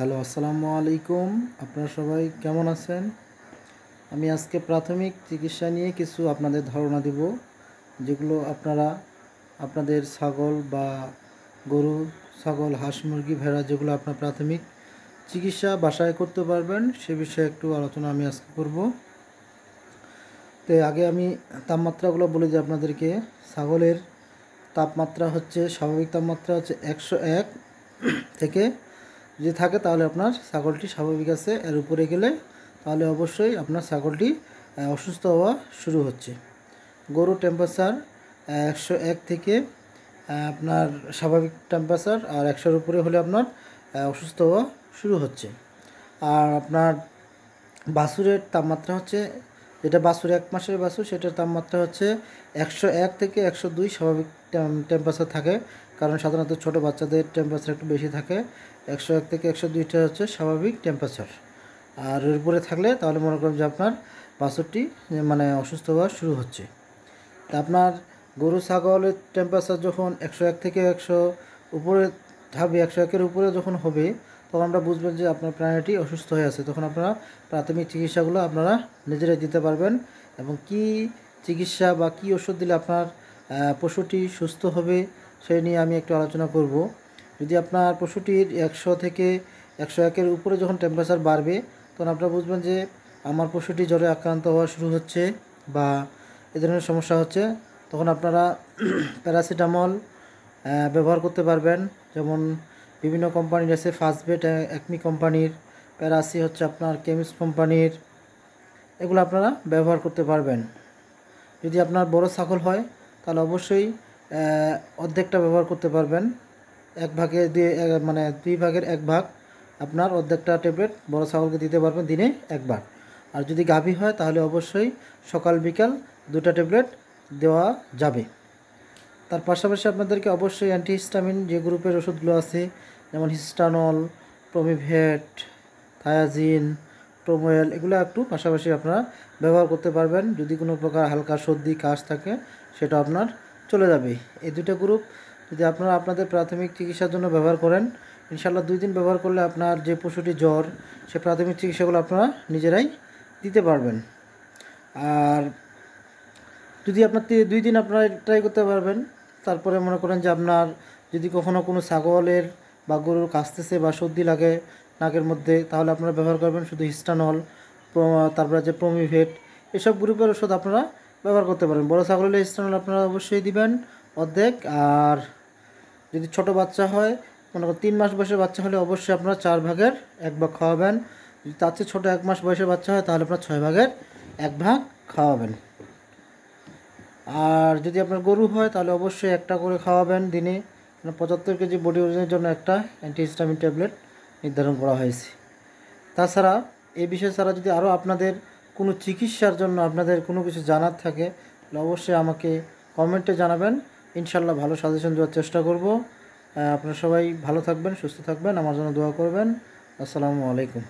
Hello, আসসালামু আলাইকুম। আপনারা সবাই কেমন আছেন? আমি আজকে প্রাথমিক চিকিৎসা নিয়ে কিছু আপনাদের ধারণা দিব, যেগুলো আপনারা আপনাদের ছাগল বা গরু, ছাগল, হাঁস, মুরগি, ভেড়া, যেগুলো আপনার প্রাথমিক চিকিৎসা বাসায় করতে পারবেন, সে বিষয়ে একটু আলোচনা আমি আজকে করব। তো আগে আমি তাপমাত্রাগুলো বলে দিই আপনাদেরকে। ছাগলের তাপমাত্রা হচ্ছে, স্বাভাবিক তাপমাত্রা হচ্ছে একশো এক থেকে যদি থাকে তাহলে আপনার ছাগলটি স্বাভাবিক আছে, এর উপরে গেলে তাহলে অবশ্যই আপনার ছাগলটি অসুস্থ হওয়া শুরু হচ্ছে। গরু টেম্পারেচার একশো এক থেকে আপনার স্বাভাবিক টেম্পারেচার আর একশোর উপরে হলে আপনার অসুস্থ হওয়া শুরু হচ্ছে। আর আপনার বাছুরের তাপমাত্রা হচ্ছে, যেটা বাছুর এক মাসের বাছুর, সেটার তাপমাত্রা হচ্ছে একশো এক থেকে একশো দুই স্বাভাবিক টেম্পারেচার থাকে। কারণ সাধারণত ছোট বাচ্চাদের টেম্পারেচার একটু বেশি থাকে। একশো এক থেকে একশো দুইটা হচ্ছে স্বাভাবিক টেম্পারেচার আর এর উপরে থাকলে তাহলে মনে করেন যে আপনার বাছুরটি মানে অসুস্থ হওয়া শুরু হচ্ছে। তা আপনার গরু, ছাগলের টেম্পারেচার যখন একশো এক থেকে একশো উপরে হবে, একশো একের উপরে যখন হবে, তখন আমরা বুঝবেন যে আপনার প্রাণীটি অসুস্থ হয়ে আছে। তখন আপনারা প্রাথমিক চিকিৎসাগুলো আপনারা নিজেরাই দিতে পারবেন এবং কি চিকিৎসা বা কি ওষুধ দিলে আপনার পশুটি সুস্থ হবে সেই নিয়ে আমি একটু আলোচনা করব। যদি আপনার পশুটির একশো থেকে একশো একের উপরে যখন টেম্পারেচার বাড়বে, তখন আপনারা বুঝবেন যে আমার পশুটি জ্বরে আক্রান্ত হওয়া শুরু হচ্ছে বা এ ধরনের সমস্যা হচ্ছে। তখন আপনারা প্যারাসিটামল ব্যবহার করতে পারবেন। যেমন বিভিন্ন কোম্পানির আছে ফার্স্ট বেট একমি কোম্পানির প্যারাসি হচ্ছে আপনার কেমিস্ট কোম্পানির এগুলো আপনারা ব্যবহার করতে পারবেন। যদি আপনার বড় ছাগল হয়, তাহলে অবশ্যই অর্ধেকটা ব্যবহার করতে পারবেন। এক ভাগে দিয়ে মানে দুই ভাগের এক ভাগ আপনার অর্ধেকটা ট্যাবলেট বড় ছাগলকে দিতে পারবেন দিনে একবার। আর যদি গাভী হয় তাহলে অবশ্যই সকাল, বিকাল দুটা ট্যাবলেট দেওয়া যাবে। তার পাশাপাশি আপনাদেরকে অবশ্যই অ্যান্টিহিস্টামিন যে গ্রুপের ওষুধগুলো আছে, যেমন হিস্টানল প্রমিভেট থায়াজিন টোমোয়েল এগুলো একটু পাশাপাশি আপনারা ব্যবহার করতে পারবেন। যদি কোনো প্রকার হালকা সর্দি, কাশ থাকে, সেটা আপনার চলে যাবে। এই দুটো গ্রুপ যদি আপনারা আপনাদের প্রাথমিক চিকিৎসার জন্য ব্যবহার করেন ইনশাল্লাহ দুই দিন ব্যবহার করলে আপনার যে পশুটি জ্বর, সে প্রাথমিক চিকিৎসাগুলো আপনারা নিজেরাই দিতে পারবেন। আর যদি আপনার দুই দিন আপনারা ট্রাই করতে পারবেন, তারপরে মনে করেন যে আপনার যদি কখনও কোনো ছাগলের বা গরুর কাশতেছে বা সর্দি লাগে নাকের মধ্যে, তাহলে আপনারা ব্যবহার করবেন শুধু হিস্টানল তারপরে যে প্রমিভেট এসব গ্রুপের ওষুধ আপনারা ব্যবহার করতে পারেন বড় ছাগলের হিস্টানল আপনারা অবশ্যই দিবেন অর্ধেক, আর যদি ছোট বাচ্চা হয়, মনে করেন তিন মাস বয়সের বাচ্চা হলে অবশ্যই আপনারা চার ভাগের এক ভাগ খাওয়াবেন। যদি তার চেয়ে ছোটো এক মাস বয়সের বাচ্চা হয়, তাহলে আপনার ছয় ভাগের এক ভাগ খাওয়াবেন। আর যদি আপনার গরু হয়, তাহলে অবশ্যই একটা করে খাওয়াবেন দিনে। মানে পঁচাত্তর কেজি বডি ওজনের জন্য একটা অ্যান্টিহিস্টামিন ট্যাবলেট নির্ধারণ করা হয়েছে। তাছাড়া এই বিষয় ছাড়া যদি আরও আপনাদের কোনো চিকিৎসার জন্য আপনাদের কোনো কিছু জানার থাকে, তাহলে অবশ্যই আমাকে কমেন্টে জানাবেন। ইনশাল্লাহ ভালো সাজেশন দেওয়ার চেষ্টা করব। আপনারা সবাই ভালো থাকবেন, সুস্থ থাকবেন, আমার জন্য দোয়া করবেন। আসসালামু আলাইকুম।